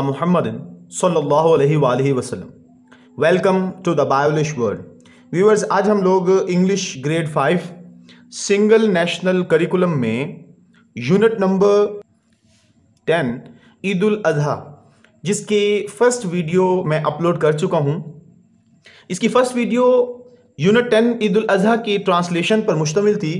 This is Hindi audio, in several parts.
मुहम्मदिन। सल्लल्लाहु अलैहि वालैहि वसल्लम। Welcome to the Biolish world viewers आज हम लोग English grade five single national curriculum में unit number ten Eid ul Azha जिसकी फ़र्स्ट वीडियो मैं अपलोड कर चुका हूँ। इसकी first video unit ten Eid ul Azha की ट्रांसलेशन पर मुश्तमिल थी।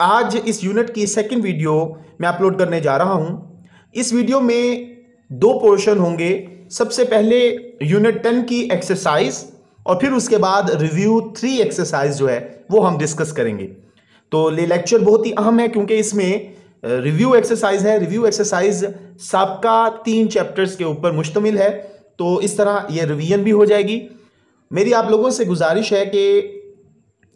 आज इस यूनिट की सेकंड वीडियो मैं अपलोड करने जा रहा हूँ। इस वीडियो में दो पोर्शन होंगे। सबसे पहले यूनिट टेन की एक्सरसाइज और फिर उसके बाद रिव्यू थ्री एक्सरसाइज जो है, वो हम डिस्कस करेंगे। तो ये लेक्चर बहुत ही अहम है क्योंकि इसमें रिव्यू एक्सरसाइज है। रिव्यू एक्सरसाइज सबका तीन चैप्टर्स के ऊपर मुश्तमिल है। तो इस तरह ये रिवीजन भी हो जाएगी। मेरी आप लोगों से गुजारिश है कि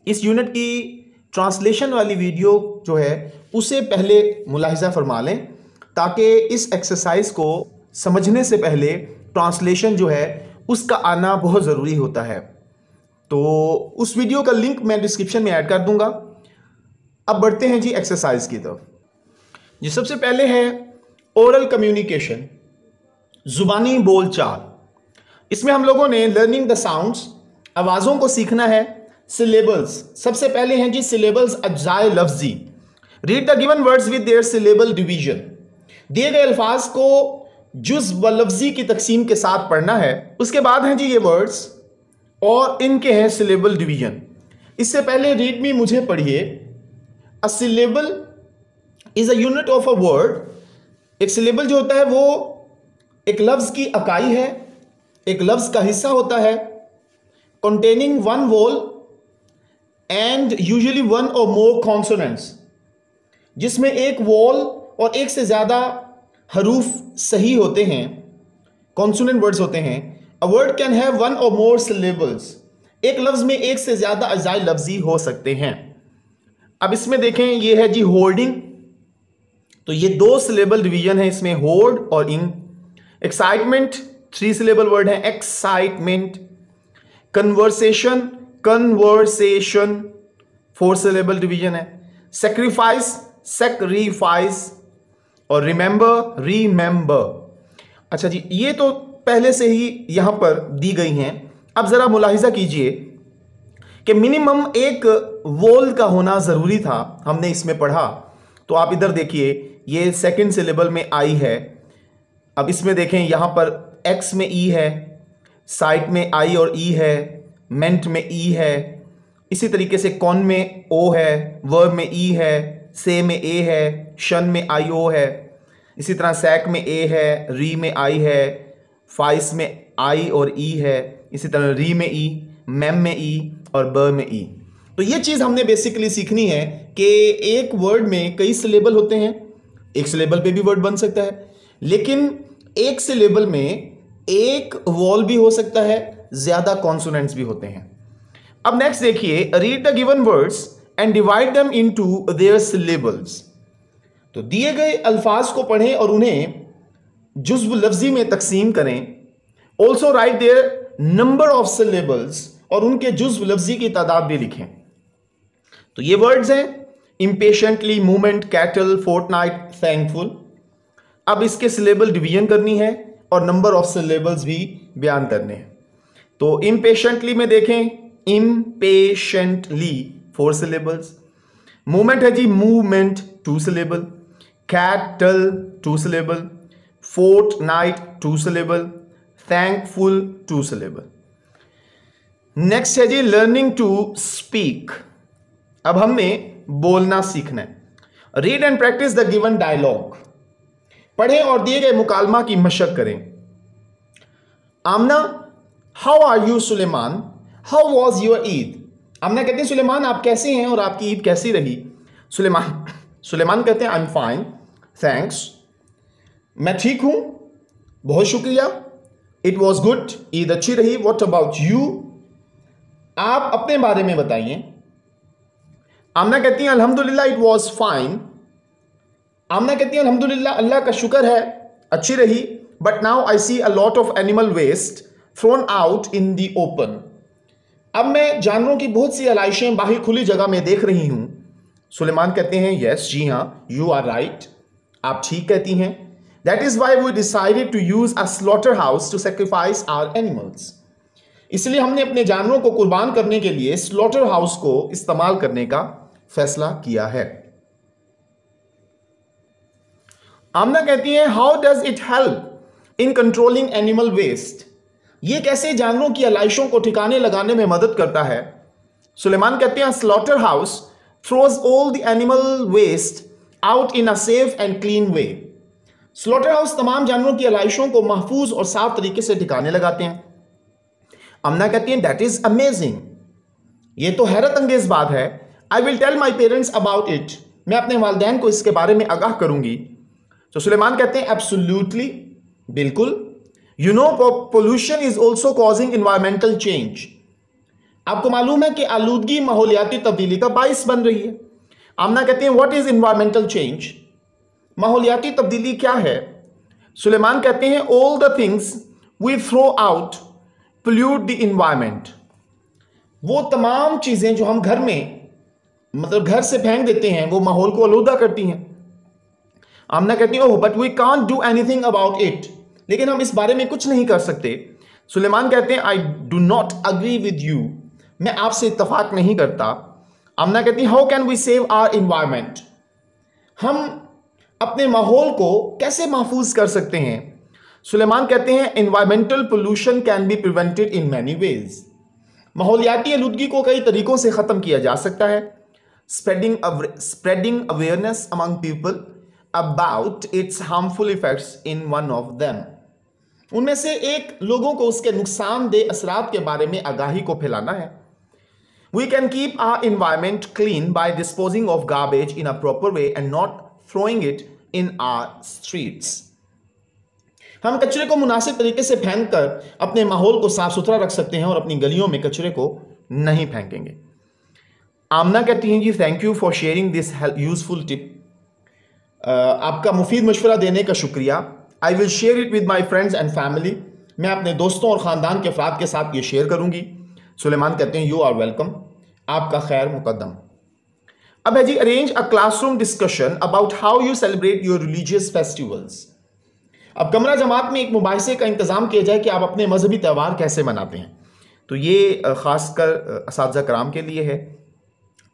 इस यूनिट की ट्रांसलेशन वाली वीडियो जो है, उसे पहले मुलाहिजा फरमा लें, ताकि इस एक्सरसाइज को समझने से पहले ट्रांसलेशन जो है, उसका आना बहुत ज़रूरी होता है। तो उस वीडियो का लिंक मैं डिस्क्रिप्शन में ऐड कर दूँगा। अब बढ़ते हैं जी एक्सरसाइज की तरफ़। जी, सबसे पहले है ओरल कम्युनिकेशन ज़ुबानी बोल चाल इसमें हम लोगों ने लर्निंग द साउंड्स आवाज़ों को सीखना है सिलेबल्स सबसे पहले हैं जी सिलेबल्स अजाय लफ्जी। Read the given words with their syllable division दिए गए अल्फाज को जुज व लफ्जी की तकसीम के साथ पढ़ना है। उसके बाद हैं जी ये वर्ड्स और इनके हैं सिलेबल डिवीज़न इससे पहले रीड मी मुझे पढ़िए। A syllable is a unit of a word एक सिलेबल जो होता है वो एक लफ्ज की अकाई है। एक लफ्ज का हिस्सा होता है। Containing one vowel and usually one or more consonants जिसमें एक वॉल और एक से ज़्यादा हरूफ सही होते हैं कॉन्सोनेंट वर्ड्स होते हैं a word can have one or more syllables एक लफ्ज़ में एक से ज़्यादा अजाय लफ्जी हो सकते हैं। अब इसमें देखें, ये है जी होल्डिंग तो ये दो सिलेबल डिवीज़न है इसमें होल्ड और इन एक्साइटमेंट थ्री सिलेबल वर्ड है excitement conversation conversation four syllable division है. सेक्रीफाइस सेक्रीफाइस और रिमेंबर रीमेंबर अच्छा जी, ये तो पहले से ही यहाँ पर दी गई हैं. अब ज़रा मुलाहिजा कीजिए कि मिनिमम एक वोल का होना ज़रूरी था, हमने इसमें पढ़ा. तो आप इधर देखिए, ये सेकंड सिलेबल में आई है. अब इसमें देखें, यहाँ पर एक्स में ई है साइट में आई और ई है. मेंट में ई है। इसी तरीके से कौन में ओ है वर्ब में ई है, से में ए है शन में आई ओ है। इसी तरह सैक में ए है री में आई है फाइस में आई और ई है। इसी तरह री में ई मैम में ई और ब में ई तो ये चीज़ हमने बेसिकली सीखनी है कि एक वर्ड में कई सिलेबल होते हैं। एक सिलेबल पे भी वर्ड बन सकता है। लेकिन एक सिलेबल में एक वॉल भी हो सकता है, ज़्यादा कॉन्सोनेंट्स भी होते हैं। अब नेक्स्ट देखिए read the given words and divide them into their syllables तो दिए गए अल्फाज को पढ़ें और उन्हें जुज्व लफ्जी में तकसीम करें। Also write their number of syllables और उनके जुज्व लफ्जी की तादाद भी लिखें। तो ये वर्ड्स हैं impatiently movement cattle fortnight thankful अब इसके सिलेबल डिवीज़न करनी है। और नंबर ऑफ़ सिलेबल्स भी बयान करने हैं। तो इम्पेशेंटली में देखें इम्पेशेंटली फोर सिलेबल्स मूवमेंट है जी movement two syllable cattle two syllable fortnight two syllable thankful two syllable next है जी लर्निंग टू स्पीक अब हमें बोलना सीखना है। Read and practice the given dialogue पढ़ें और दिए गए मुकालमा की मशक करें। Amna how are you Suleman? How was your Eid Amna कहते हैं, सुलेमान, आप कैसे हैं और आपकी ईद कैसी रही? सुलेमान सुलेमान कहते हैं आई एम फाइन थैंक्स मैं ठीक हूँ, बहुत शुक्रिया। इट वॉज़ गुड ईद अच्छी रही। वॉट अबाउट यू आप अपने बारे में बताइए। आमना कहती हैं अल्हम्दुलिल्लाह इट वॉज़ फाइन आमना कहती हैं, अल्हम्दुलिल्लाह, अल्लाह का शुक्र है, अच्छी रही but now I see a lot of animal waste thrown out in the open अब मैं जानवरों की बहुत सी आलाइशें बाहर खुली जगह में देख रही हूँ। सुलेमान कहते हैं यस जी हाँ यू आर राइट आप ठीक कहती हैं। That is why we decided to use a slaughter house to sacrifice our animals इसलिए हमने अपने जानवरों को कुर्बान करने के लिए स्लॉटर हाउस को इस्तेमाल करने का फैसला किया है। आमना कहती है how does it help in controlling animal waste ये कैसे जानवरों की अलाइशों को ठिकाने लगाने में मदद करता है? सुलेमान कहते हैं slaughter house throws all the animal waste out in a safe and clean way slaughter house तमाम जानवरों की अलाइशों को महफूज और साफ़ तरीके से ठिकाने लगाते हैं। अमना कहती हैं दैट इज़ अमेजिंग ये तो हैरत अंगेज बात है। I will tell my parents about it मैं अपने वालदेन को इसके बारे में आगाह करूँगी। तो सुलेमान कहते हैं एब्सोल्यूटली बिल्कुल। You know pollution is also causing environmental change आपको मालूम है कि आलूदगी माहौलियाती तब्दीली का बाइस बन रही है। आमना कहते हैं व्हाट इज़ इन्वायरमेंटल चेंज माहौलियाती तब्दीली क्या है? सुलेमान कहते हैं all the things we throw out pollute the environment वो तमाम चीज़ें जो हम घर में मतलब घर से फेंक देते हैं, वो माहौल को आलूदा करती हैं। आमना कहती हैं ओह but we can't do anything about it लेकिन हम इस बारे में कुछ नहीं कर सकते। सुलेमान कहते हैं I do not agree with you मैं आपसे इतफाक नहीं करता। आमना कहती how can we save our environment हम अपने माहौल को कैसे महफूज कर सकते हैं? सुलेमान कहते हैं environmental pollution can be prevented in many ways माहौलियाती आलूदगी को कई तरीकों से ख़त्म किया जा सकता है। Spreading spreading awareness among people about its harmful effects in one of them उनमें से एक लोगों को उसके नुकसानदेह असरात के बारे में आगाही को फैलाना है। We can keep our environment clean by disposing of garbage in a proper way and not throwing it in our streets हम कचरे को मुनासिब तरीके से फेंक कर अपने माहौल को साफ़ सुथरा रख सकते हैं और अपनी गलियों में कचरे को नहीं फेंकेंगे। आमना कहती हैं जी thank you for sharing this useful tip आपका मुफीद मशवरा देने का शुक्रिया। I will share it with my friends and family मैं अपने दोस्तों और ख़ानदान के अफराद के साथ ये शेयर करूँगी। सुलेमान कहते हैं यू आर वेलकम आपका खैर मुकदम अब है जी arrange a classroom discussion about how you celebrate your religious festivals अब कमरा जमात में एक मुबासे का इंतज़ाम किया जाए कि आप अपने मजहबी त्यौहार कैसे मनाते हैं। तो ये ख़ासकर इस कराम के लिए है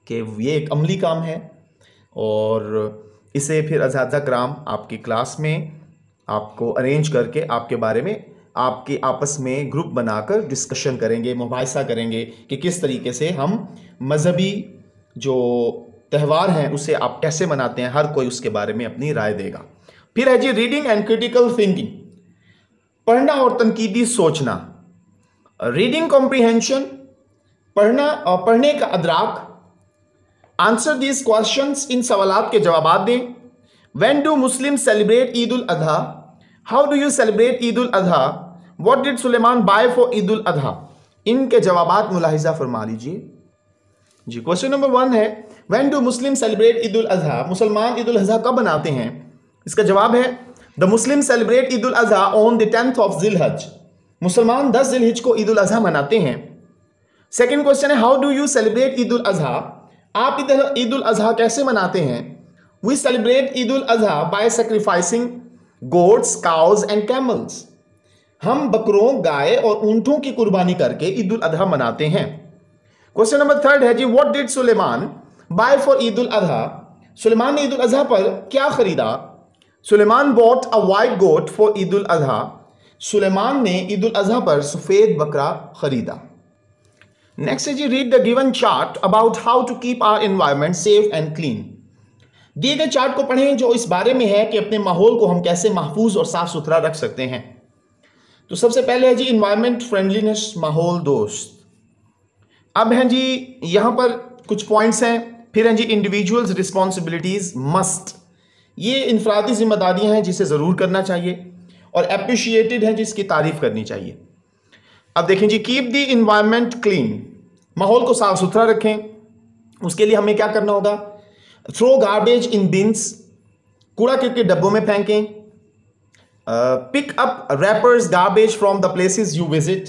कि ये एक अमली काम है और इसे फिर इस कराम आपकी क्लास में आपको अरेंज करके आपके बारे में आपके आपस में ग्रुप बनाकर डिस्कशन करेंगे मुबासा करेंगे कि किस तरीके से हम मज़हबी जो त्यौहार हैं, उसे आप कैसे मनाते हैं, हर कोई उसके बारे में अपनी राय देगा। फिर है जी रीडिंग एंड क्रिटिकल थिंकिंग पढ़ना और तनकीदी सोचना। रीडिंग कॉम्प्रीहेंशन पढ़ना पढ़ने का अदराक आंसर दिस क्वेश्चन इन सवाल के जवाब दें when do Muslim celebrate Eid ul Azha how do you celebrate Eid ul Azha what did Suleman buy for Eid ul Azha इनके जवाब मुलाहिजा फरमा लीजिए जी क्वेश्चन नंबर वन है when do Muslim celebrate Eid ul Azha मुसलमान ईद उल अजहा कब बनाते हैं? इसका जवाब है the Muslim celebrate Eid ul Azha on the tenth of Zil Hajj मुसलमान दस जिल हिज को ईद उल अजहा मनाते हैं। सेकेंड क्वेश्चन है how do you celebrate Eid ul Azha आप ईद उल अजहा कैसे मनाते हैं? We celebrate Eid ul Azha by sacrificing goats cows and camels हम बकरों, गाय और ऊंटों की कुर्बानी करके ईद उल अजहा मनाते हैं। क्वेश्चन नंबर थर्ड है जी what did Suleman buy for Eid ul Azha? Suleman ने ईद उल अजहा पर क्या खरीदा? Suleman bought a white goat for Eid ul Azha. Suleman ने ईद उल अजहा पर सफ़ेद बकरा खरीदा। नेक्स्ट है जी read the given chart about how to keep our environment safe and clean दिए गए चार्ट को पढ़ें जो इस बारे में है कि अपने माहौल को हम कैसे महफूज और साफ़ सुथरा रख सकते हैं। तो सबसे पहले है जी इन्वायरमेंट फ्रेंडलीनेस माहौल दोस्त। अब हैं जी, यहाँ पर कुछ पॉइंट्स हैं, फिर हैं जी इंडिविजुअल्स रिस्पॉन्सिबिलिटीज मस्ट ये इनफरादी जिम्मेदारियाँ हैं जिसे ज़रूर करना चाहिए और अप्रिशिएटेड हैं जिसकी तारीफ़ करनी चाहिए। अब देखें जी कीप दी इन्वायरमेंट क्लीन माहौल को साफ़ सुथरा रखें। उसके लिए हमें क्या करना होगा? थ्रो गार्बेज इन बिन्स कूड़ा के डब्बों में फेंकें। Pick up wrappers garbage from the places you visit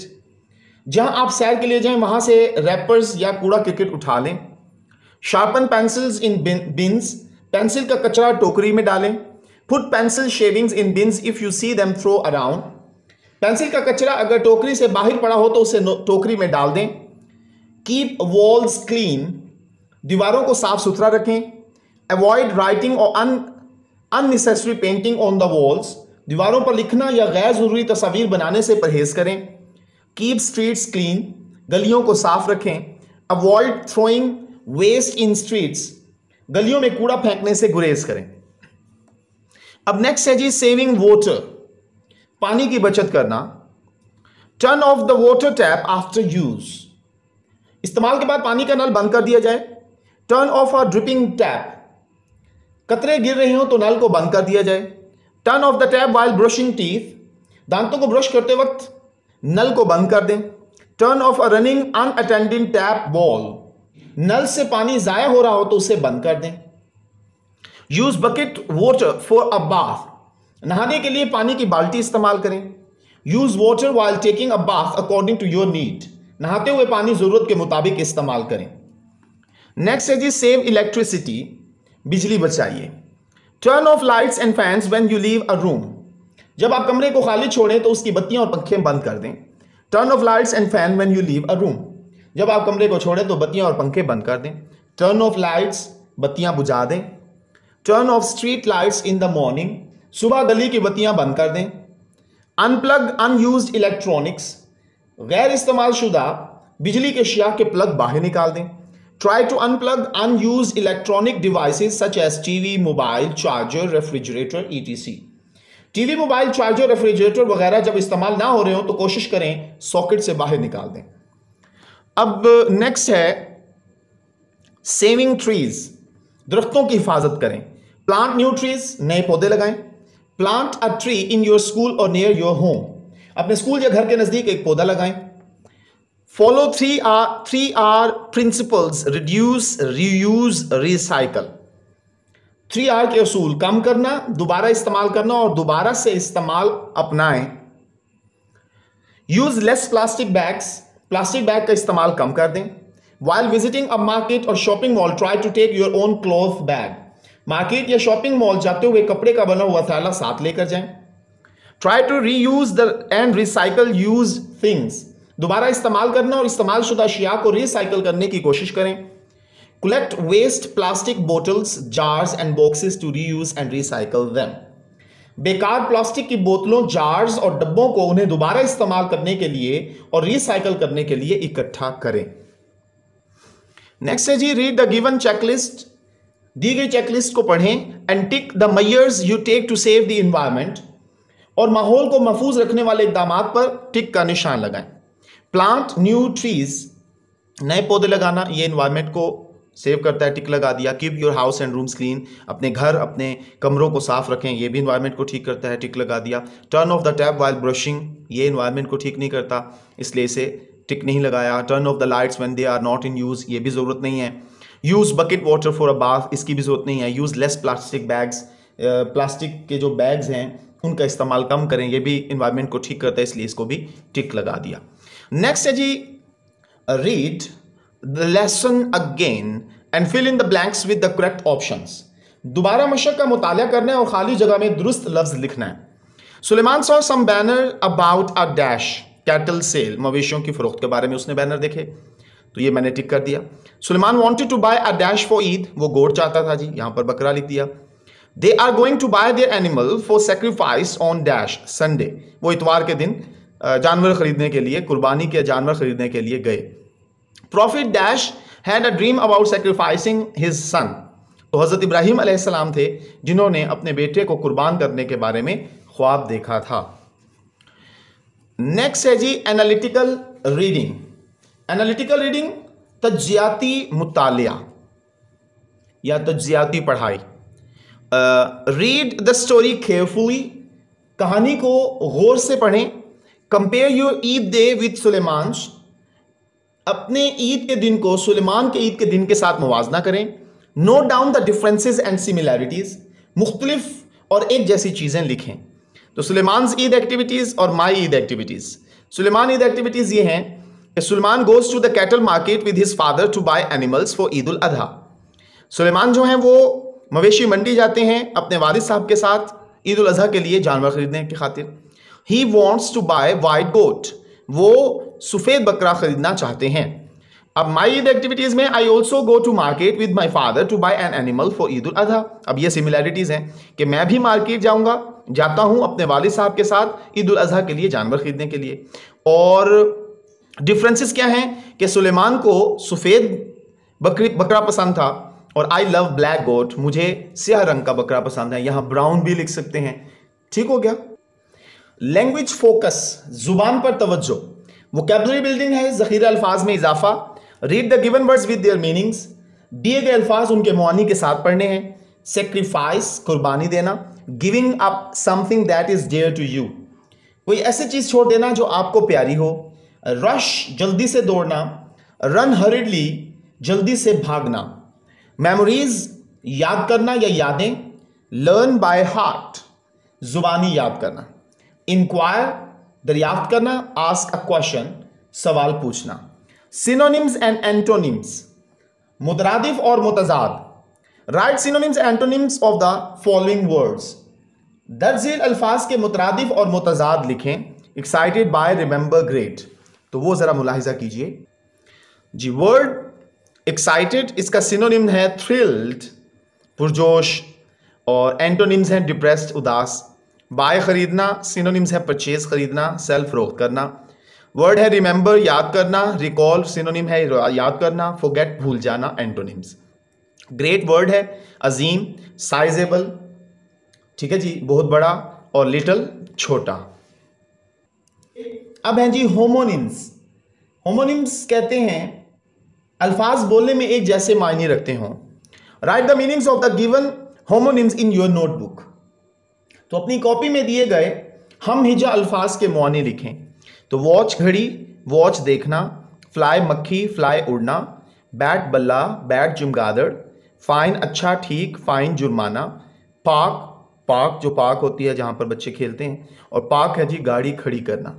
जहाँ आप सैर के लिए जाएँ, वहाँ से रैपर्स या कूड़ा क्रिकेट उठा लें। Sharpen pencils in bins pencil का कचरा टोकरी में डालें। Put pencil shavings in bins if you see them throw around pencil का कचरा अगर टोकरी से बाहर पड़ा हो तो उसे टोकरी में डाल दें। कीप वॉल्स क्लीन दीवारों को साफ़ सुथरा रखें. Avoid writing or on unnecessary painting on the walls दीवारों पर लिखना या गैर ज़रूरी तस्वीर बनाने से परहेज करें. कीप स्ट्रीट्स क्लीन गलियों को साफ़ रखें. Avoid throwing waste in streets गलियों में कूड़ा फेंकने से गुरेज करें. अब नेक्स्ट है जी सेविंग वाटर पानी की बचत करना. Turn off the water tap after use इस्तेमाल के बाद पानी का नल बंद कर दिया जाए। Turn off a dripping tap कतरे गिर रहे हो तो नल को बंद कर दिया जाए। Turn off the tap while brushing teeth दांतों को ब्रश करते वक्त नल को बंद कर दें। Turn off a running unattending tap ball नल से पानी जाया हो रहा हो तो उसे बंद कर दें। Use bucket water for a bath नहाने के लिए पानी की बाल्टी इस्तेमाल करें। Use water while taking a bath according to your need नहाते हुए पानी ज़रूरत के मुताबिक इस्तेमाल करें। नेक्स्ट है जी सेव इलेक्ट्रिसिटी बिजली बचाइए। Turn off lights and fans when you leave a room जब आप कमरे को खाली छोड़ें तो उसकी बत्तियाँ और पंखे बंद कर दें। Turn off lights and fan when you leave a room जब आप कमरे को छोड़ें तो बत्तियाँ और पंखे बंद कर दें। टर्न ऑफ़ लाइट्स बत्तियाँ बुझा दें। Turn off street lights in the morning सुबह गली की बत्तियाँ बंद कर दें। अनप्लग अनयूज इलेक्ट्रॉनिक्स गैर इस्तेमाल शुदा बिजली के शिया के प्लग बाहर निकाल दें। Try to unplug unused electronic devices such as TV mobile charger refrigerator ETC TV mobile charger refrigerator वगैरह जब इस्तेमाल ना हो रहे हो तो कोशिश करें सॉकेट से बाहर निकाल दें। अब नेक्स्ट है सेविंग ट्रीज दरख्तों की हिफाजत करें। प्लांट न्यू ट्रीज नए पौधे लगाएँ। Plant a tree in your school और नियर योर होम अपने स्कूल या घर के नज़दीक एक पौधा लगाएँ। Follow three R three R principles reduce reuse recycle three R के असूल कम करना, दोबारा इस्तेमाल करना और दोबारा से इस्तेमाल अपनाएँ। Use less plastic bags plastic bag का इस्तेमाल कम कर दें। वाइल विजिटिंग अ मार्केट और shopping mall try to take your own cloth bag market या शॉपिंग मॉल जाते हुए कपड़े का बना हुआ थैला साथ लेकर जाएँ। Try to reuse the and recycle used things दोबारा इस्तेमाल करना और इस्तेमाल शुदा अशिया को रिसाइकल करने की कोशिश करें। Collect waste plastic bottles jars and boxes to reuse and recycle them बेकार प्लास्टिक की बोतलों जार्स और डब्बों को उन्हें दोबारा इस्तेमाल करने के लिए और रिसाइकल करने के लिए इकट्ठा करें। नेक्स्ट है जी रीड द गिवन चेकलिस्ट दी गई चेकलिस्ट को पढ़ें। And tick the measures you take to save the environment और माहौल को महफूज रखने वाले इकदाम पर टिक का निशान लगाएँ। प्लांट न्यू ट्रीज नए पौधे लगाना, ये इन्वायरमेंट को सेव करता है, टिक लगा दिया। Keep your house and rooms clean अपने घर, अपने कमरों को साफ़ रखें, ये भी इन्वायरमेंट को ठीक करता है, टिक लगा दिया। Turn off the tap while brushing ये इन्वायरमेंट को ठीक नहीं करता, इसलिए इसे टिक नहीं लगाया। Turn off the lights when they are not in use ये भी ज़रूरत नहीं है। Use bucket water for a bath इसकी भी ज़रूरत नहीं है। Use less plastic bags plastic के जो बैग्स हैं उनका इस्तेमाल कम करें, ये भी इन्वायरमेंट को ठीक करता है, इसलिए इसको भी टिक लगा दिया। नेक्स्ट है जी read the lesson again and fill in the blanks with the correct option दोबारा मशक का मुताल करना है और खाली जगह में दुरुस्त लफ्ज लिखना है। Suleman saw some banner about a dash cattle sale मवेशियों की फरोख्त के बारे में उसने बैनर देखे। तो ये मैंने टिक कर दिया। Suleman wanted to buy a dash for Eid वो गोड चाहता था जी, यहाँ पर बकरा लिख दिया। They are going to buy their animal for sacrifice on dash Sunday वो इतवार के दिन जानवर खरीदने के लिए, कुर्बानी के जानवर खरीदने के लिए गए। Prophet dash had a dream about sacrificing his son तो हज़रत इब्राहिम अलैहिस्सलाम थे, जिन्होंने अपने बेटे को कुर्बान करने के बारे में ख्वाब देखा था। नेक्स्ट है जी एनालिटिकल रीडिंग एनालिटिकल रीडिंग तजियाती मुतालिया, या तजियाती पढ़ाई। रीड द स्टोरी केयरफुली कहानी को गौर से पढ़ें. Compare your Eid day with Suleman अपने ईद के दिन को, सुलेमान के ईद के दिन के साथ मुवजना करें. Note down the differences and similarities मुख्तलिफ़ और एक जैसी चीज़ें लिखें. तो सुलेमान ईद एक्टिविटीज़ और my Eid activities. Suleman Eid activities ये हैं कि Suleman goes to the cattle market with his father to buy animals for Eid ul Adha Suleman जो हैं वो मवेशी मंडी जाते हैं अपने वालिद साहब के साथ ईद उल के लिए जानवर खरीदने की खातिर। He wants to buy white goat वो सफ़ेद बकरा खरीदना चाहते हैं। अब माई ईद एक्टिविटीज़ में I also go to market with my father to buy an animal for Eid ul अब ये सिमिलैरिटीज़ हैं कि मैं भी मार्केट जाऊँगा, जाता हूँ अपने वालिद साहब के साथ ईद उल के लिए जानवर खरीदने के लिए। और डिफरेंसेस क्या हैं कि सुलेमान को सफ़ेद बकरी, बकरा पसंद था। और आई लव ब्लैक गोट मुझे स्याह रंग का बकरा पसंद है। यहाँ ब्राउन भी लिख सकते हैं। ठीक हो गया? लैंग्वेज फोकस ज़ुबान पर तवज्जो। वोकेबलरी बिल्डिंग है। जखीरा अल्फाज में इजाफा। Read the given words with their meanings दिए गए अल्फाज उनके मुआनी के साथ पढ़ने हैं। सेक्रीफाइस कुर्बानी देना। Giving up something that is dear to you कोई ऐसी चीज़ छोड़ देना जो आपको प्यारी हो। रश जल्दी से दौड़ना। रन हरिडली जल्दी से भागना। मेमोरीज याद करना या यादें लर्न बाय हार्ट जुबानी याद करना। इंक्वायर दरियाफ्त करना आस्क अ क्वेश्चन सवाल पूछना। सिनोनिम्स एंड एंटोनिम्स मुतरादिफ और मुतजाद। Write synonyms antonyms of the following words दर्जिल अल्फाज के मुतरादिफ और मुतजाद लिखें। एक्साइटेड बाय रिमेंबर ग्रेट तो वो ज़रा मुलाहिजा कीजिए। जी वर्ड एक्साइटेड इसका सिनोनिम है थ्रिल्ड पुरजोश, और एंटोनिम्स हैं डिप्रेस्ड उदास। बाय ख़रीदना सिनोनिम्स है परचेज ख़रीदना सेल्फ रोक करना। वर्ड है रिमेंबर याद करना। रिकॉल सिनोनिम है याद करना। फोगेट भूल जाना एंटोनिम्स ग्रेट वर्ड है, अजीम साइजेबल ठीक है जी, बहुत बड़ा और लिटल छोटा। अब हैं जी होमोनिम्स होमोनिम्स कहते हैं अल्फाज बोलने में एक जैसे मायने रखते हों। Write the meanings of the given homonyms in your notebook तो अपनी कॉपी में दिए गए हम हिजा अल्फाज के मुआने लिखें। तो वॉच घड़ी वॉच देखना फ्लाई मक्खी फ्लाई उड़ना बैट बल्ला बैट जुमगादड़ फाइन अच्छा ठीक फाइन जुर्माना पाक पार्क जो पार्क होती है जहाँ पर बच्चे खेलते हैं, और पार्क है जी गाड़ी खड़ी करना।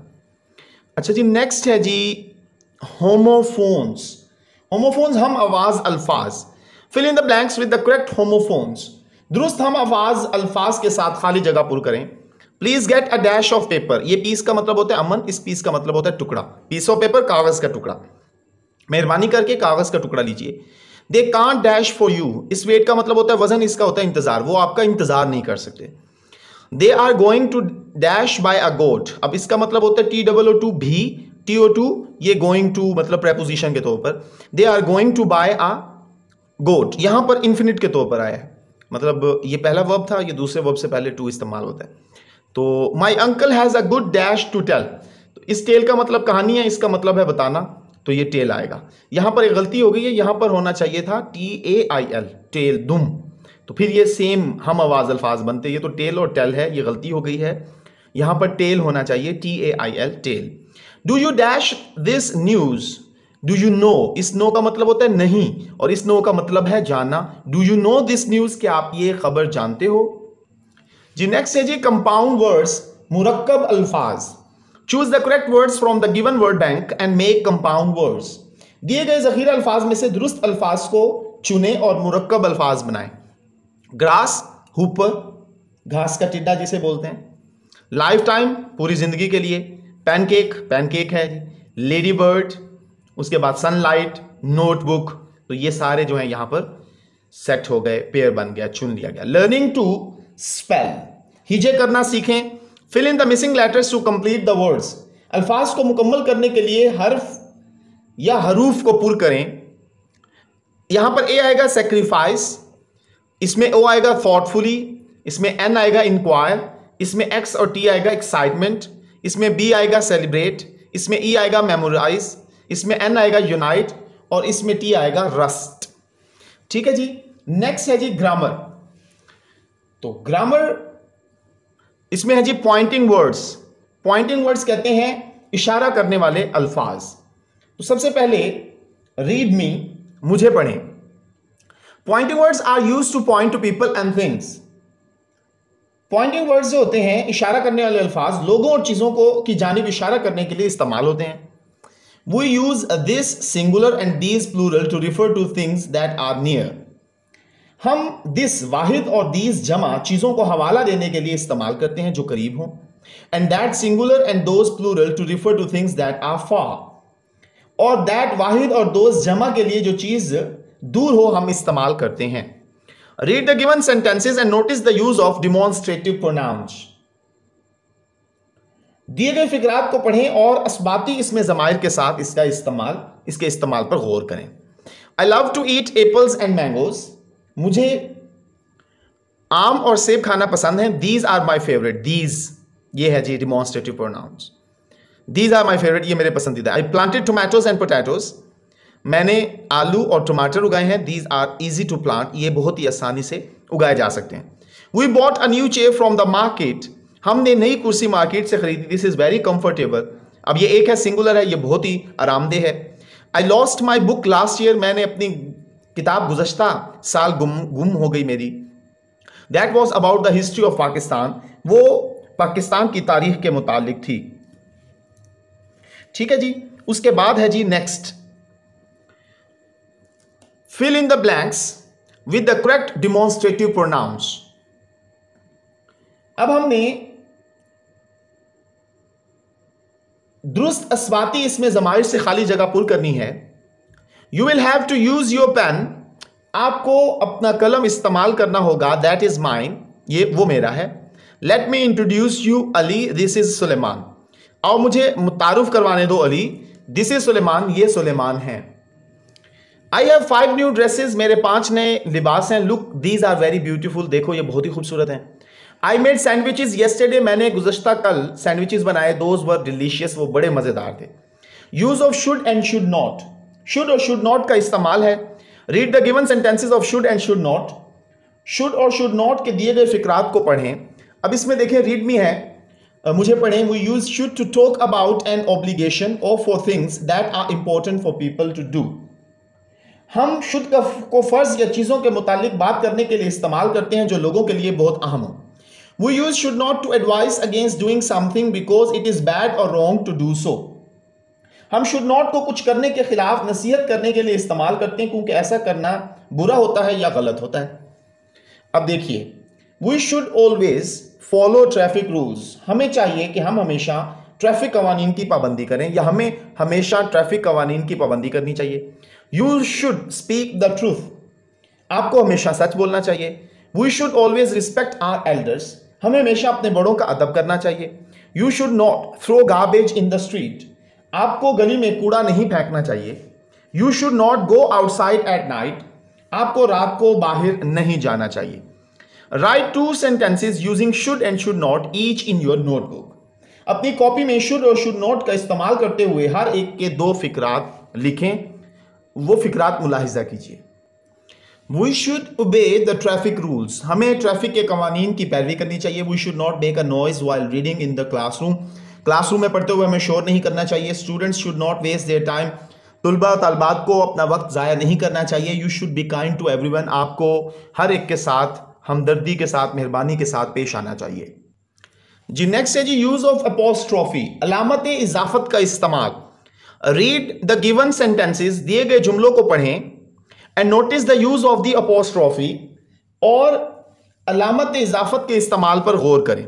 अच्छा जी नेक्स्ट है जी होमोफोन्स होमोफोन्स हम आवाज़ अल्फाज fill in the blanks with the correct homophones दुरुस्त हम आवाज़ अल्फाज के साथ खाली जगह पुर करें please get a dash of paper ये पीस का मतलब होता है अमन इस पीस का मतलब होता है टुकड़ा पीस ऑफ़ पेपर कागज़ का टुकड़ा मेहरबानी करके कागज़ का टुकड़ा लीजिए they can't dash for you इस वेट का मतलब होता है वज़न इसका होता है इंतज़ार वो आपका इंतज़ार नहीं कर सकते they are going to dash buy a goat अब इसका मतलब होता है टी डबल ओ टू भी टी ओ टू ये गोइंग टू मतलब प्रेपोजिशन के तौर पर they are going to buy a goat यहाँ पर इंफिनिट के तौर पर आया है। मतलब ये पहला वर्ब था, ये दूसरे वर्ब से पहले टू इस्तेमाल होता है। तो my uncle has a good dash to tell तो इस टेल का मतलब कहानी है, इसका मतलब है बताना। तो ये टेल आएगा। यहाँ पर एक गलती हो गई है, यहाँ पर होना चाहिए था T A I L tail दुम। तो फिर ये सेम हम आवाज़ अल्फाज बनते ये तो टेल और टेल है, ये गलती हो गई है। यहाँ पर टेल होना चाहिए T A I L tail do you dash this news do you know इस नो का मतलब होता है नहीं, और इस नो का मतलब है जानना। Do you know this news क्या आप ये खबर जानते हो? जी नेक्स्ट है जी कंपाउंड वर्ड्स मुरक्कब अल्फाज। Choose the correct words from the given word bank and make compound words दिए गए जखीरा अल्फाज में से दुरुस्त अल्फाज को चुने और मुरक्कब अल्फाज बनाए। ग्रास हुपर घास का टिड्डा जिसे बोलते हैं। लाइफ टाइम पूरी ज़िंदगी के लिए। पैनकेक पैनकेक है जी। लेडी बर्ड उसके बाद सनलाइट, नोटबुक तो ये सारे जो हैं यहाँ पर सेट हो गए, पेयर बन गया, चुन लिया गया। Learning to spell. हिजे करना सीखें। Fill in the missing letters to complete the words. अल्फाज को मुकम्मल करने के लिए हर्फ या हरूफ को पुर करें। यहाँ पर ए आएगा सेक्रीफाइस इसमें ओ आएगा थॉटफुली इसमें एन आएगा इंक्वायर इसमें एक्स और टी आएगा एक्साइटमेंट इसमें बी आएगा सेलिब्रेट इसमें ई e आएगा मेमोराइज इसमें एन आएगा यूनाइट और इसमें टी आएगा रस्ट ठीक है जी? नेक्स्ट है जी ग्रामर तो ग्रामर इसमें है जी पॉइंटिंग वर्ड्स पॉइंटिंग वर्ड्स कहते हैं इशारा करने वाले अल्फाज. तो सबसे पहले रीड मी मुझे पढ़ें. Pointing words are used to point to people and things pointing words जो होते हैं, इशारा करने वाले अल्फाज, लोगों और चीज़ों को, की जानब इशारा करने के लिए इस्तेमाल होते हैं। We use this singular and these plural to refer to things that are near हम दिस वाहिद और दीज जमा चीज़ों को हवाला देने के लिए इस्तेमाल करते हैं जो करीब हों। And that singular and those plural to refer to things that are far और दैट वाहिद और दोज जमा के लिए जो चीज़ दूर हो, हम इस्तेमाल करते हैं। Read the given sentences and notice the use of demonstrative pronouns दिए गए फिक्रात को पढ़ें और असबाती इसमें जमायर के साथ इसका इस्तेमाल, इसके इस्तेमाल पर गौर करें। I love to eat apples and mangoes मुझे आम और सेब खाना पसंद है। These are my favourite these ये है जी demonstrative pronouns these are my favourite ये मेरे पसंदीदा I planted tomatoes and potatoes मैंने आलू और टमाटर उगाए हैं। These are easy to plant ये बहुत ही आसानी से उगाए जा सकते हैं। We bought a new chair from the market हमने नई कुर्सी मार्केट से खरीदी। दिस इज़ वेरी कंफर्टेबल अब ये एक है सिंगुलर है। ये बहुत ही आरामदेह है। I lost my book last year मैंने अपनी किताब गुजश्ता साल गुम गुम हो गई मेरी। That was about the history of Pakistan वो पाकिस्तान की तारीख के मुतालिक थी। ठीक है जी? उसके बाद है जी next fill in the blanks with the correct demonstrative pronouns अब हमने दुरुस्त अस्वाती इसमें जमाइश से खाली जगह पुर करनी है। You will have to use your pen आपको अपना कलम इस्तेमाल करना होगा। दैट इज़ माइन ये वो मेरा है। Let me introduce you Ali this is Suleman और मुझे मुतारुफ करवाने दो अली। दिस इज़ सुलेमान ये सुलेमान है। I have five new dresses मेरे पाँच नए लिबास हैं। Look these are very beautiful देखो, ये बहुत ही खूबसूरत हैं। आई मेड सैंडविचेस येस्टरडे मैंने गुजश्ता कल सैंडविचेस बनाए। दोज वर डिलीशियस वो बड़े मज़ेदार थे। Use of should and should not should और शुड नॉट का इस्तेमाल है। Read the given sentences of should and should not should और शुड नॉट के दिए गए फिक्रात को पढ़ें। अब इसमें देखें रीड मी है। मुझे पढ़ें। We use should to talk about an obligation और for things that are important for people to do हम शुद्ध को फ़र्ज़ या चीज़ों के मुतालिक बात करने के लिए इस्तेमाल करते हैं जो लोगों के लिए बहुत अहम हो। We use should not to advise against doing something because it is bad or wrong to do so. हम शुड नॉट को कुछ करने के खिलाफ नसीहत करने के लिए इस्तेमाल करते हैं क्योंकि ऐसा करना बुरा होता है या गलत होता है। अब देखिए we should always follow traffic rules हमें चाहिए कि हम हमेशा ट्रैफ़िक कवानीन की पाबंदी करें या हमें हमेशा ट्रैफ़िक कवानीन की पाबंदी करनी चाहिए। You should speak the truth आपको हमेशा सच बोलना चाहिए। We should always respect our elders हमें हमेशा अपने बड़ों का अदब करना चाहिए। You should not throw garbage in the street आपको गली में कूड़ा नहीं फेंकना चाहिए। You should not go outside at night आपको रात को बाहर नहीं जाना चाहिए। Write two sentences using should and should not each in your notebook अपनी कॉपी में शुड और शुड नॉट का इस्तेमाल करते हुए हर एक के दो फिक्रात लिखें। वो फिक्रात मुलाहिजा कीजिए। We should obey the traffic rules हमें ट्रैफ़िक के कवानीन की पैरवी करनी चाहिए। We should not make a noise while reading in the classroom classroom में पढ़ते हुए हमें शोर नहीं करना चाहिए। Students should not waste their time तलबा तलबात को अपना वक्त ज़ाया नहीं करना चाहिए। You should be kind to everyone आपको हर एक के साथ, हमदर्दी के साथ, मेहरबानी के साथ पेश आना चाहिए। जी नेक्स्ट है जी यूज़ ऑफ़ अपोस्ट्रॉफी अलामत इजाफत का इस्तेमाल। रीड द गिवन सेंटेंसेस दिए गए जुमलों को पढ़ें and notice the use of the apostrophe और अलामत इजाफत के इस्तेमाल पर गौर करें।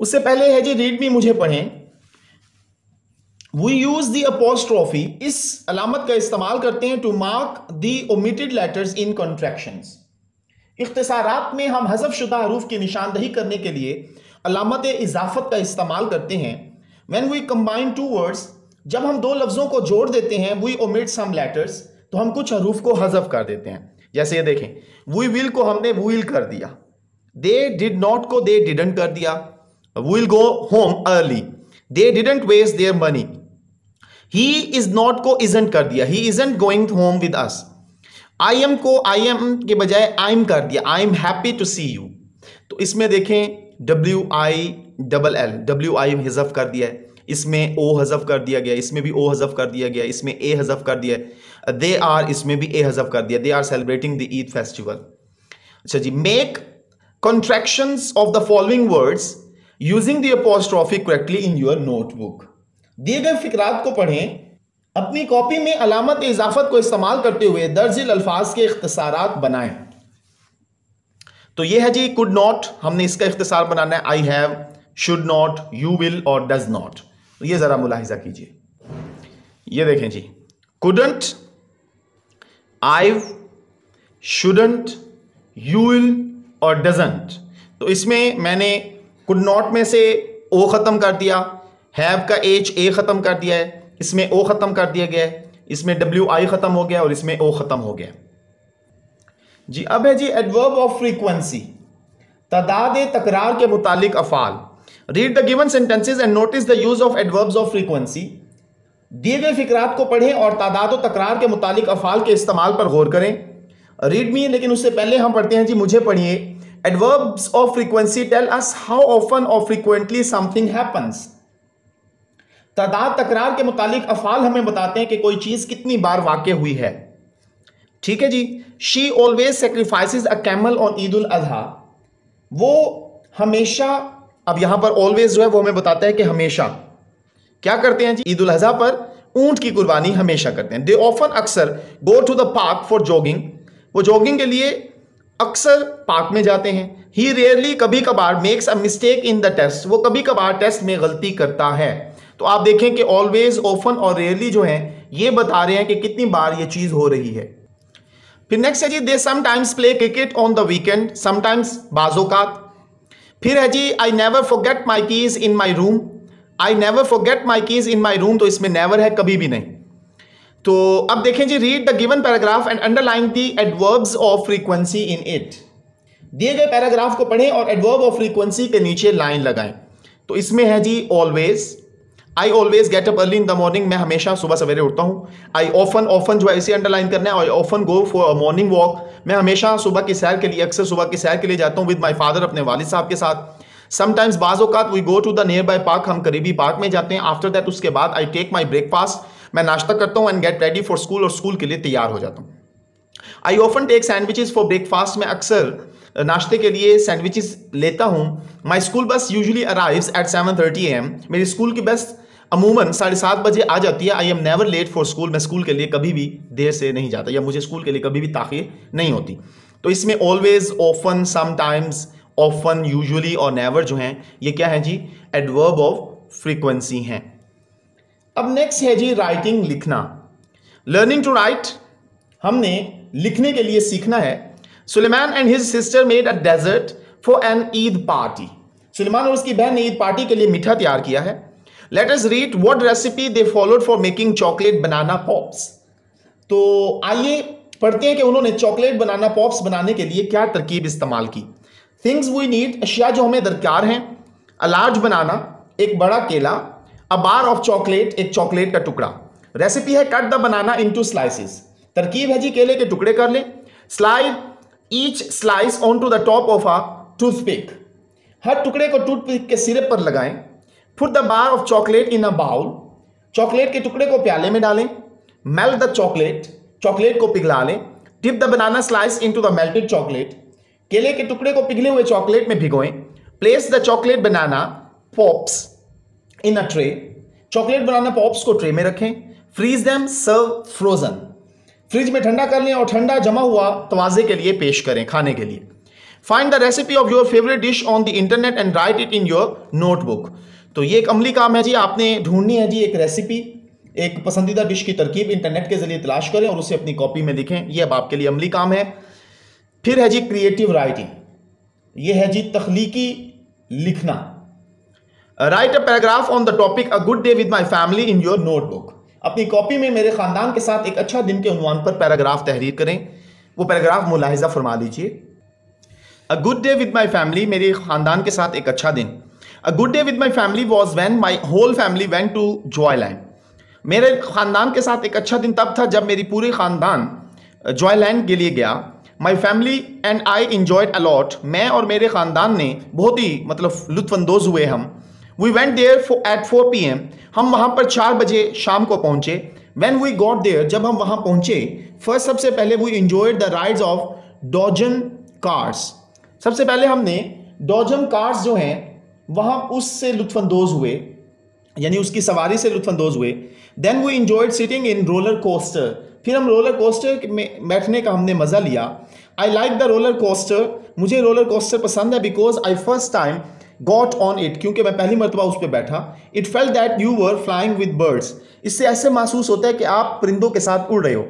उससे पहले है जी रीड मी मुझे पढ़ें। वी यूज़ द अपोस्ट्रॉफी इस अलामत का इस्तेमाल करते हैं to mark the omitted letters in contraction इख्तसारात में हम हजफ शुदा हरूफ की निशानदही करने के लिए अलामत इजाफत का इस्तेमाल करते हैं। When we combine two words जब हम दो लफ्ज़ों को जोड़ देते हैं वी ओमिट सम लेटर्स तो हम कुछ हरूफ को हजफ कर देते हैं। जैसे ये देखें वी विल को हमने विल कर दिया। दे डिड नॉट को दे डिडेंट कर दिया। We'll go home early they didn't waste their money he is not को इजेंट कर दिया। He isn't going home with us I am को आई एम के बजाय आई एम कर दिया। I am happy to see you तो इसमें देखें W I double L W I हिजफ कर दिया है। इसमें ओ हजफ कर दिया गया, इसमें भी ओ हजफ कर दिया गया, इसमें ए हजफ कर दिया। दे आर इसमें भी ए हजफ कर दिया। They are celebrating the Eid festival अच्छा जी make contraction of the following words using the apostrophe correctly in your notebook दिए गए फिक्रात को पढ़ें। अपनी कॉपी में अलामत इजाफत को इस्तेमाल करते हुए दर्जिल अल्फाज के इख्तसारात बनाएँ। तो ये है जी कुड नॉट हमने इसका इख्तसार बनाना है। I have should not you will और डज नॉट ये ज़रा मुलाहिजा कीजिए। ये देखें जी। Couldn't I've shouldn't you will और डजेंट तो इसमें मैंने कुड नॉट में से ओ ख़त्म कर दिया। हैव का एच ए ख़त्म कर दिया है। इसमें ओ ख़त्म कर दिया गया है। इसमें डब्ल्यू आई ख़त्म हो गया और इसमें ओ ख़त्म हो गया। जी, अब है जी एडवर्ब ऑफ़ फ्रीक्वेंसी तादाद तकरार के मुतालिक अफ़ाल। Read the given sentences and notice the use of adverbs of frequency दिए गए फिक्रात को पढ़ें और तादाद तकरार के मुतालिक अफ़ाल के इस्तेमाल पर गौर करें। रीड मी लेकिन उससे पहले हम पढ़ते हैं, जी मुझे पढ़िए। Adverbs of frequency tell us how often और फ्रीक्वेंटली समथिंग हैपन्स तादाद, तकरार के मुतालिक अफ़ाल हमें बताते हैं कि कोई चीज़ कितनी बार वाक़ हुई है। ठीक है जी? She always sacrifice a camel on Eid ul Azha वो हमेशा अब यहाँ पर ऑलवेज जो है वो हमें बताता है कि हमेशा। क्या करते हैं जी? ईद उल अजहा पर ऊँट की कुर्बानी हमेशा करते हैं। दे ऑफन अक्सर go to the park for jogging वो जॉगिंग के लिए अक्सर पार्क में जाते हैं। ही रेयरली कभी कभार makes a mistake in the test वो कभी कभार टेस्ट में गलती करता है। तो आप देखें कि ऑलवेज ओफन और रेयरली जो है, ये बता रहे हैं कि कितनी बार ये चीज़ हो रही है। फिर नेक्स्ट है जी they sometimes play cricket on the weekend sometimes बाजोकात फिर है जी I never forget my keys in my room I never forget my keys in my room तो इसमें नेवर है, कभी भी नहीं। तो अब देखें जी read the given paragraph and underline the adverbs of frequency in it दिए गए पैराग्राफ को पढ़ें और एडवर्ब ऑफ़ फ्रीक्वेंसी के नीचे लाइन लगाएँ। तो इसमें है जी always I always get up early in the morning मैं हमेशा सुबह सवेरे उठता हूँ। आई ऑफन ऑफन जो है इसे अंडरलाइन करना है। I often go for morning walk मैं हमेशा सुबह की सैर के लिए, अक्सर सुबह की सैर के लिए जाता हूँ विद माई फादर अपने वालिद साहब के साथ। समटाइम्स बाज़ we go to the nearby park हम करीबी पार्क में जाते हैं। आफ्टर दैट उसके बाद आई टेक माई ब्रेकफास्ट मैं नाश्ता करता हूँ and get ready for school और स्कूल के लिए तैयार हो जाता हूँ। I often take sandwiches for breakfast में अक्सर नाश्ते के लिए सैंडविचेस लेता हूँ। My school bus usually arrives at seven thirty AM मेरी स्कूल की बस अमूमन साढ़े सात बजे आ जाती है। I am never late for school मैं स्कूल के लिए कभी भी देर से नहीं जाता या मुझे स्कूल के लिए कभी भी ताखिर नहीं होती। तो इसमें always often sometimes often usually और नेवर जो हैं, ये क्या है जी? एडवर्ब ऑफ़ फ्रीक्वेंसी हैं। अब नेक्स्ट है जी राइटिंग लिखना। लर्निंग टू राइट हमने लिखने के लिए सीखना है। Suleman and his sister made a dessert for an Eid party Suleman और उसकी बहन ने ईद पार्टी के लिए मीठा तैयार किया है। Let us read what recipe they followed for making chocolate banana pops तो आइए पढ़ते हैं कि उन्होंने चॉकलेट बनाना पॉप्स बनाने के लिए क्या तरकीब इस्तेमाल की। थिंग्स वी नीड अशिया जो हमें दरकार हैं अ लार्ज बनाना एक बड़ा केला अ बार ऑफ़ चॉकलेट एक चॉकलेट का टुकड़ा। रेसिपी है cut the banana into slices तरकीब है जी केले के टुकड़े कर लें। Slide each slice onto the top of a toothpick हर टुकड़े को टूथपिक के सिरे पर लगाएँ। Put the bar of chocolate in a bowl chocolate के टुकड़े को प्याले में डालें। मेल्ट द चॉकलेट चॉकलेट को पिघला लें। Tip the banana slice into the melted chocolate केले के टुकड़े को पिघले हुए चॉकलेट में भिगोएँ। Place the chocolate banana pops in a tray chocolate banana pops को ट्रे में रखें। Freeze them serve frozen fridge में ठंडा कर लें और ठंडा जमा हुआ तवाजे के लिए पेश करें खाने के लिए। Find the recipe of your favourite dish on the internet and write it in your notebook तो ये एक अमली काम है जी, आपने ढूंढनी है जी एक रेसिपी एक पसंदीदा डिश की तरकीब इंटरनेट के ज़रिए तलाश करें और उसे अपनी कॉपी में लिखें। यह अब आपके लिए अमली काम है। फिर है जी क्रिएटिव राइटिंग यह है जी तख्लीकी लिखना। Write a paragraph on the topic a good day with my family in your notebook अपनी कॉपी में मेरे खानदान के साथ एक अच्छा दिन के उनवान पर पैराग्राफ तहरीर करें। वो पैराग्राफ मुलाहिजा फरमा लीजिए a good day with my family मेरे खानदान के साथ एक अच्छा दिन। A good day with my family was when my whole family went to Joyland मेरे ख़ानदान के साथ एक अच्छा दिन तब था जब मेरी पूरी ख़ानदान जॉयलैंड के लिए गया। My family and I enjoyed a lot मैं और मेरे ख़ानदान ने बहुत ही मतलब लुत्फानंदोज़ हुए हम। We went there at four PM M हम वहाँ पर चार बजे शाम को पहुँचे। वैन वी गॉट देयर जब हम वहाँ पहुँचे फ़र्स्ट सबसे पहले we enjoyed the rides of dodgem cars सबसे पहले हमने डॉजन कार्स जो हैं वहाँ उससे लुत्फानंदोज हुए, यानी उसकी सवारी से लुत्फानंदोज हुए। Then we enjoyed sitting in roller coaster फिर हम रोलर कोस्टर में बैठने का हमने मज़ा लिया। I like the roller coaster मुझे रोलर कोस्टर पसंद है because I first time got on it क्योंकि मैं पहली मरतबा उस पर बैठा। It felt that you were flying with birds इससे ऐसे महसूस होता है कि आप परिंदों के साथ उड़ रहे हो।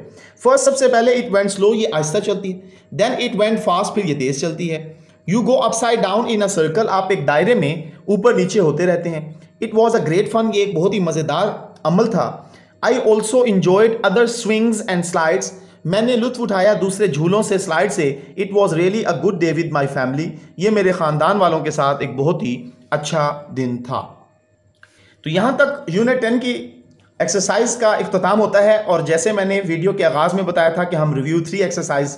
फ़र्स्ट सबसे पहले इट वेंट स्लो ये आहिस्ता चलती है। देन इट वेंट फास्ट फिर ये तेज चलती है। You go upside down in a circle आप एक दायरे में ऊपर नीचे होते रहते हैं। It was a great fun ये एक बहुत ही मज़ेदार अमल था। I also enjoyed other swings and slides मैंने लुत्फ उठाया दूसरे झूलों से स्लाइड से। It was really a good day with my family ये मेरे ख़ानदान वालों के साथ एक बहुत ही अच्छा दिन था। तो यहाँ तक यूनिट टेन की एक्सरसाइज का अख्ताम होता है और जैसे मैंने वीडियो के आगाज़ में बताया था कि हम रिव्यू थ्री एक्सरसाइज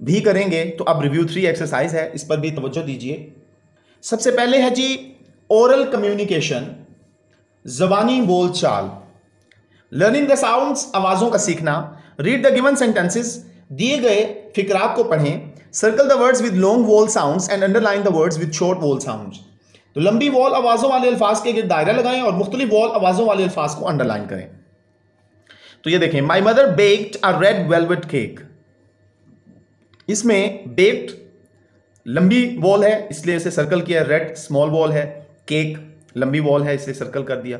भी करेंगे तो अब रिव्यू थ्री एक्सरसाइज है। इस पर भी तवज्जो दीजिए। सबसे पहले है जी ओरल कम्युनिकेशन जबानी बोल चाल लर्निंग द साउंड्स आवाज़ों का सीखना रीड द गिवन सेंटेंसेस दिए गए फिक्रात को पढ़ें circle the words with long vowel sounds and underline the words with short vowel sounds तो लंबी वॉल आवाज़ों वाले अल्फाज के गिर दायरा लगाएँ और मुख्तलि वॉल आवाज़ों वाले अल्फाज को अंडरलाइन करें। तो ये देखें my mother baked a red velvet cake इसमें बेक्ड लंबी वॉल है, इसलिए इसे सर्कल किया रेड स्मॉल वॉल है केक लंबी वॉल है, इसलिए सर्कल कर दिया।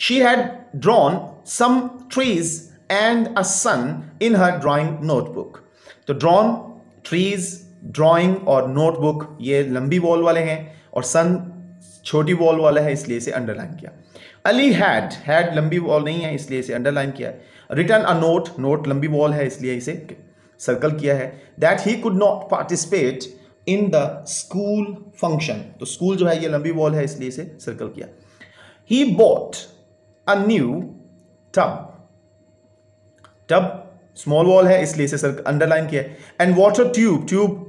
She had drawn some trees and a sun in her drawing notebook तो ड्रॉन ट्रीज ड्राइंग और नोटबुक ये लंबी वॉल वाले हैं और सन छोटी वॉल वाला है, इसलिए इसे अंडरलाइन किया। अली हैड हैड लंबी वॉल नहीं है, इसलिए इसे अंडरलाइन किया। रिटर्न अ नोट नोट लंबी वॉल है, इसलिए इसे सर्कल किया है। That he could not participate in the school function तो स्कूल जो है, ये लंबी वॉल है, इसलिए इसे सर्कल किया। He bought a new tub tub small vowel है, इसलिए इसे अंडरलाइन किया एंड वाटर ट्यूब ट्यूब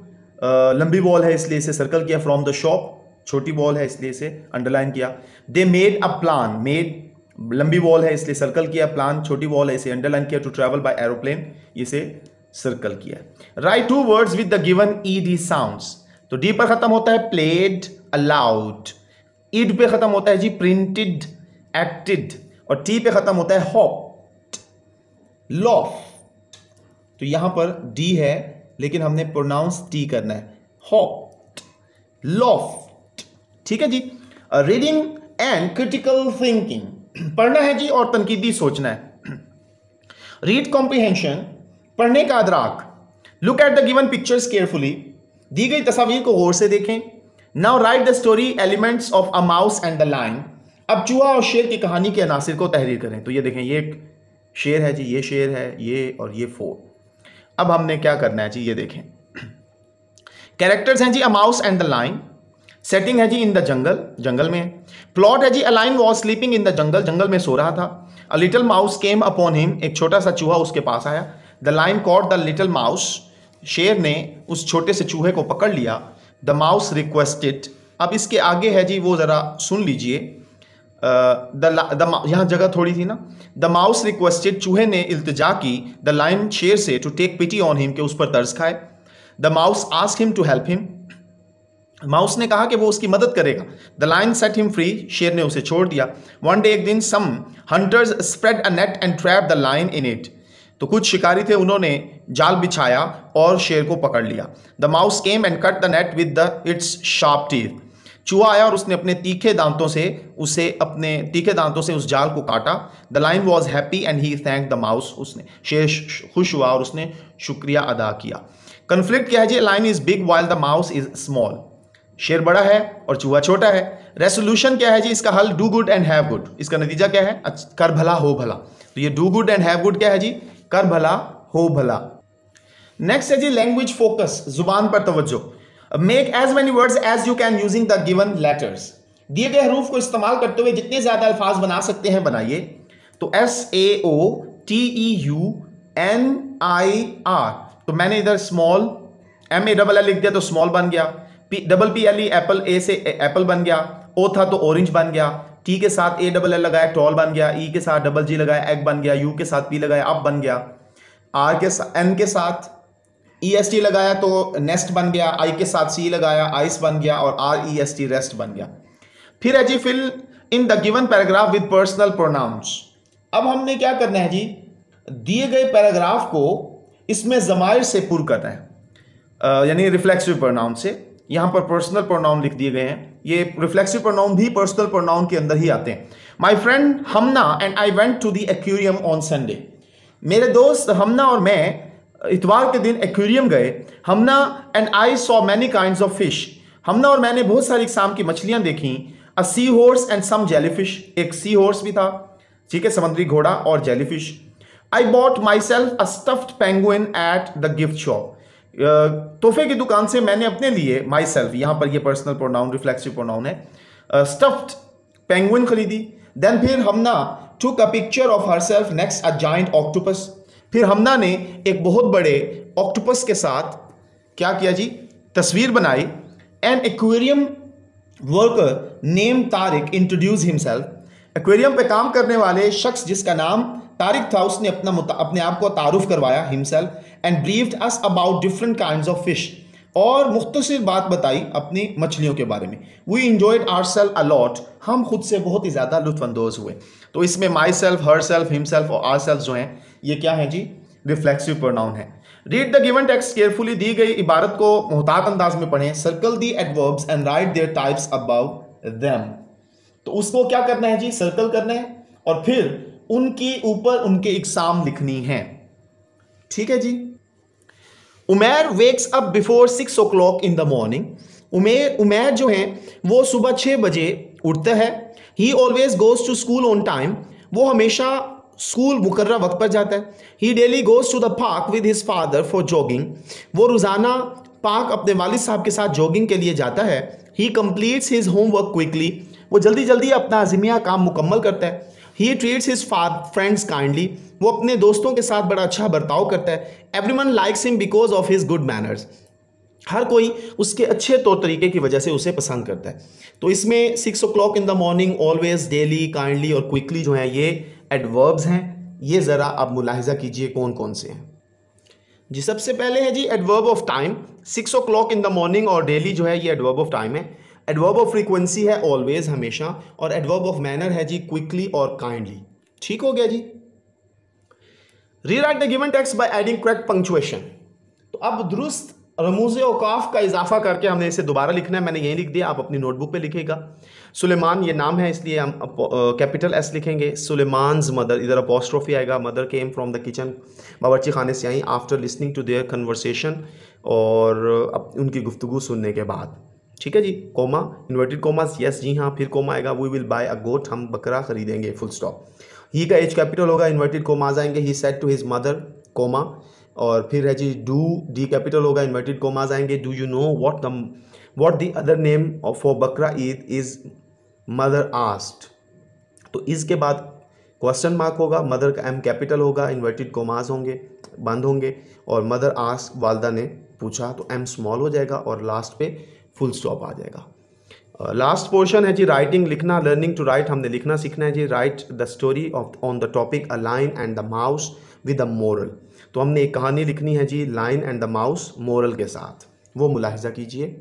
लंबी वॉल है, इसलिए इसे सर्कल किया फ्रॉम द शॉप छोटी वॉल है, इसलिए इसे अंडरलाइन किया। They made a plan made लंबी वॉल है, इसलिए सर्कल किया प्लान छोटी वॉल है, इसे अंडरलाइन किया टू ट्रेवल बाय एरोप्लेन इसे सर्कल किया write two words with the given E D sounds तो डी पर खत्म होता है प्लेड अलाउड ईड पे खत्म होता है जी प्रिंटेड एक्टेड और टी पे खत्म होता है हॉप लॉफ तो यहाँ पर डी है, लेकिन हमने प्रोनाउंस टी करना है। हॉप लॉफ ठीक है जी? रीडिंग एंड क्रिटिकल थिंकिंग पढ़ना है जी और तनकीदी सोचना है। रीड कॉम्प्रिहेंशन पढ़ने का अदराक। Look at the given pictures carefully दी गई तस्वीर को गौर से देखें। Now write the story elements of a mouse and the lion अब चूहा और शेर की कहानी के अनासर को तहरीर करें। तो ये देखें, ये एक शेर है जी, ये शेर है, ये और ये फोर अब हमने क्या करना है जी, ये देखें। कैरेक्टर्स हैं जी a mouse and the lion setting है जी इन द जंगल जंगल में। प्लॉट है जी a lion was sleeping in the jungle जंगल में सो रहा था। A little mouse came upon him एक छोटा सा चूहा उसके पास आया। The lion caught the little mouse शेर ने उस छोटे से चूहे को पकड़ लिया। द माउस रिक्वेस्टेड अब इसके आगे है जी, वो ज़रा सुन लीजिए। द यहाँ जगह थोड़ी थी ना। द माउस रिक्वेस्टेड चूहे ने इल्तजा की। द लाइन शेर से to take pity on him के उस पर तर्ज खाए। The mouse ask him to help him mouse ने कहा कि वो उसकी मदद करेगा। The lion set him free शेर ने उसे छोड़ दिया। वन डे एक दिन some hunters spread a net and trap the lion in it तो कुछ शिकारी थे उन्होंने जाल बिछाया और शेर को पकड़ लिया। The mouse came and cut the net with the its sharp teeth चूहा आया और उसने अपने तीखे दांतों से उसे अपने तीखे दांतों से उस जाल को काटा। The lion was happy and he thank the mouse उसने। शेर खुश हुआ और उसने शुक्रिया अदा किया। कन्फ्लिक्ट क्या है जी? Lion is big while the mouse is small शेर बड़ा है और चूहा छोटा है। रेसोल्यूशन क्या है जी? इसका हल do good and have good इसका नतीजा क्या है? कर भला, हो भला। तो ये do good and have good क्या है जी? कर भला, हो भला। नेक्स्ट है जी लैंग्वेज फोकस ज़ुबान पर तवज्जो। Make as many words as you can using the given letters दिए गए हरूफ को इस्तेमाल करते हुए जितने ज़्यादा अल्फाज बना सकते हैं, बनाइए। तो S A O T E U N I R तो मैंने इधर small M A double L लिख दिया तो स्मॉल बन गया। P double P L E apple A से एप्पल बन गया। ओ था तो ऑरेंज बन गया। टी के साथ ए डबल एल लगाया टॉल बन गया ई e के साथ डबल जी लगाया एग बन गया यू के साथ पी लगाया अप बन गया। आर के एन के साथ ई एस टी लगाया तो नेस्ट बन गया आई के साथ सी लगाया आइस बन गया और R E S T rest बन गया। फिर है जी, fill in the given paragraph with personal pronouns. अब हमने क्या करना है जी? दिए गए पैराग्राफ को इसमें जमायर से पुर करना है। यानी रिफ्लेक्सिव प्रोनाउन से। यहाँ पर पर्सनल प्रोनाउन लिख दिए गए हैं। ये रिफ्लेक्सिव प्रोनाउन भी पर्सनल प्रोनाउन के अंदर ही आते हैं। My friend Hamna and I went to the aquarium on Sunday मेरे दोस्त हमना और मैं इतवार के दिन एक्वेरियम गए। Hamna and I saw many kind of fish Hamna और मैंने बहुत सारी इकसाम की मछलियाँ देखी। A sea horse and some jellyfish एक सी हॉर्स भी था। ठीक है, समुद्री घोड़ा और jellyfish I bought myself a stuffed penguin at the gift shop तोहफे की दुकान से मैंने अपने लिए माई सेल्फ यहाँ पर ये पर्सनल प्रोनाउन रिफ्लेक्सिव प्रोनाउन है स्टफ्ड पेंगुइन खरीदी। देन फिर Hamna took a picture of herself next a giant octopus फिर हमना ने एक बहुत बड़े ऑक्टोपस के साथ क्या किया जी? तस्वीर बनाई। An aquarium worker name Tariq introduce himself aquarium पे काम करने वाले शख्स जिसका नाम तारिक था, उसने अपना अपने आप को तारुफ करवाया himself and briefed us about different kind of fish और मुख्तर बात बताई अपनी मछलियों के बारे में। We enjoyed ourself a lot हम खुद से बहुत ही ज़्यादा लुफानंदोज हुए। तो इसमें myself herself himself और आर सेल्फ जो हैं, ये क्या है जी? रिफ्लेक्सिव प्रोनाउन है। Read the given text carefully दी गई इबारत को मोहतात अंदाज में पढ़ें। Circle the adverbs and write their types above them तो उसको क्या करना है जी? सर्कल करना है। और फिर उनकी ऊपर उनके एग्ज़ाम लिखनी है। ठीक है जी? Umer wakes up before six o'clock in the morning Umer Umer जो है, वो सुबह छः बजे उठता है। He always goes to school on time वो हमेशा स्कूल मुकर्रा वक्त पर जाता है। He daily goes to the park with his father for jogging वो रोज़ाना पार्क अपने वालिद साहब के साथ जॉगिंग के लिए जाता है। He completes his homework quickly वो जल्दी जल्दी अपना अजमिया काम मुकम्मल करता है। He treats his friends kindly वो अपने दोस्तों के साथ बड़ा अच्छा बर्ताव करता है। Everyone likes him because of his good manners हर कोई उसके अच्छे तौर तरीके की वजह से उसे पसंद करता है। तो इसमें six o'clock in the morning always daily kindly और क्विकली जो है, ये एडवर्ब्स हैं। ये ज़रा आप मुलाहिजा कीजिए कौन कौन से हैं। जी, सबसे पहले है जी adverb of time six o'clock in the morning और डेली जो है, ये एडवर्ब ऑफ़ टाइम है। एडवर्ब ऑफ़ फ्रीक्वेंसी है ऑलवेज हमेशा, और एडवर्ब ऑफ़ मैनर है जी क्विकली और काइंडली ठीक हो गया जी? Rewrite the given text by adding correct punctuation तो अब दुरुस्त रमूज अवकाफ का इजाफा करके हमने इसे दोबारा लिखना है। मैंने यही लिख दिया, आप अपनी नोटबुक पे लिखेगा। सुलेमान, ये नाम है, इसलिए हम कैपिटल एस लिखेंगे। सुलेमानज मदर इधर अपोस्ट्रोफी आएगा। Mother came from the kitchen बावर्ची खाने से आई। After listening to their conversation और उनकी गुफ्तु सुनने के बाद। ठीक है जी कोमा इन्वर्टेड कोमास यस जी हाँ फिर कोमा आएगा we will buy a goat हम बकरा खरीदेंगे फुल स्टॉप ही का एज कैपिटल होगा इन्वर्टेड कोमाज आएँगे he said to his mother comma और फिर है जी डू डी कैपिटल होगा इन्वर्टेड कोमाज आएँगे do you know what the what the other name for Bakra Eid is mother asked तो इसके बाद क्वेश्चन मार्क होगा मदर का एम कैपिटल होगा इन्वर्टेड कोमाज होंगे, बंद होंगे, और मदर आस्ट वालदा ने पूछा तो एम स्मॉल हो जाएगा, और लास्ट पे फुल स्टॉप आ जाएगा। लास्ट uh, पोर्शन है जी राइटिंग लिखना लर्निंग टू राइट हमने लिखना सीखना है जी। Write the story of on the topic a lion and the mouse with a moral तो हमने एक कहानी लिखनी है जी lion and the mouse moral के साथ। वो मुलाहिजा कीजिए।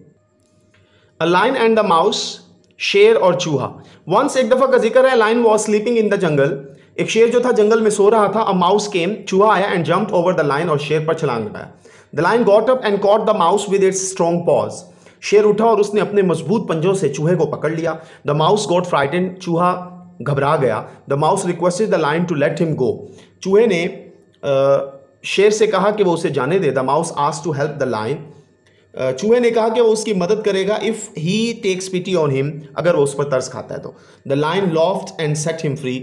A lion and the mouse शेर और चूहा। वंस एक दफ़ा का ज़िक्र है lion was sleeping in the jungle एक शेर जो था जंगल में सो रहा था अ माउस केम चूहा आया and jump over the lion और शेर पर छलांग लगाया। The lion got up and caught the mouse with its strong paws शेर उठा और उसने अपने मज़बूत पंजों से चूहे को पकड़ लिया। द माउस गॉट फ्राइटन चूहा घबरा गया। The mouse requested the lion to let him go चूहे ने शेर से कहा कि वो उसे जाने दे। The mouse ask to help the lion चूहे ने कहा कि वो उसकी मदद करेगा if he takes pity on him अगर वो उस पर तर्स खाता है तो। The lion laughed and set him free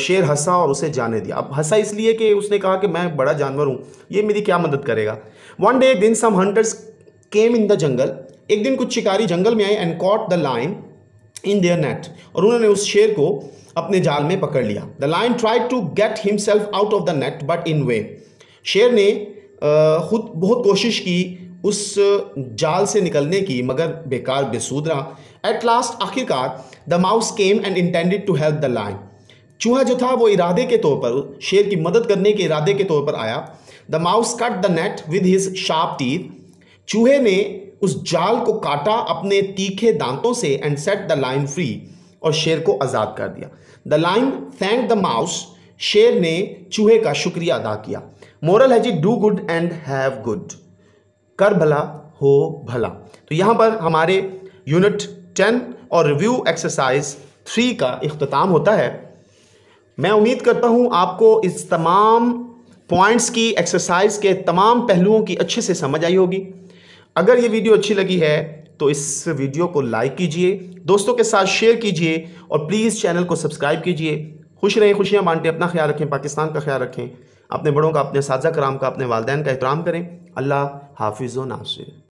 शेर हंसा और उसे जाने दिया। अब हंसा इसलिए कि उसने कहा कि मैं बड़ा जानवर हूँ, ये मेरी क्या मदद करेगा? वन डे दिन some hunters came in the jungle एक दिन कुछ शिकारी जंगल में आए and caught the lion in their net और उन्होंने उस शेर को अपने जाल में पकड़ लिया. The lion try to get himself out of the net but in vain शेर ने खुद बहुत कोशिश की उस जाल से निकलने की, मगर बेकार बेसूद रहा. एट लास्ट आखिरकार the mouse came and intended to help the lion चूहा जो था, वो इरादे के तौर पर, शेर की मदद करने के इरादे के तौर पर आया. The mouse cut the net with his sharp teeth चूहे ने उस जाल को काटा अपने तीखे दांतों से and set the lion free और शेर को आज़ाद कर दिया। The lion thank the mouse शेर ने चूहे का शुक्रिया अदा किया। मोरल है जी do good and have good कर भला, हो भला। तो यहाँ पर हमारे यूनिट टेन और रिव्यू एक्सरसाइज थ्री का अख्ताम होता है। मैं उम्मीद करता हूँ आपको इस तमाम पॉइंट्स की एक्सरसाइज के तमाम पहलुओं की अच्छे से समझ आई होगी। अगर ये वीडियो अच्छी लगी है तो इस वीडियो को लाइक कीजिए, दोस्तों के साथ शेयर कीजिए, और प्लीज़ चैनल को सब्सक्राइब कीजिए। खुश रहें, खुशियाँ बांटें, अपना ख्याल रखें, पाकिस्तान का ख्याल रखें। अपने बड़ों का, अपने साजा कराम का, अपने वालदेन का एहतराम करें। अल्लाह हाफिज़ नासिर।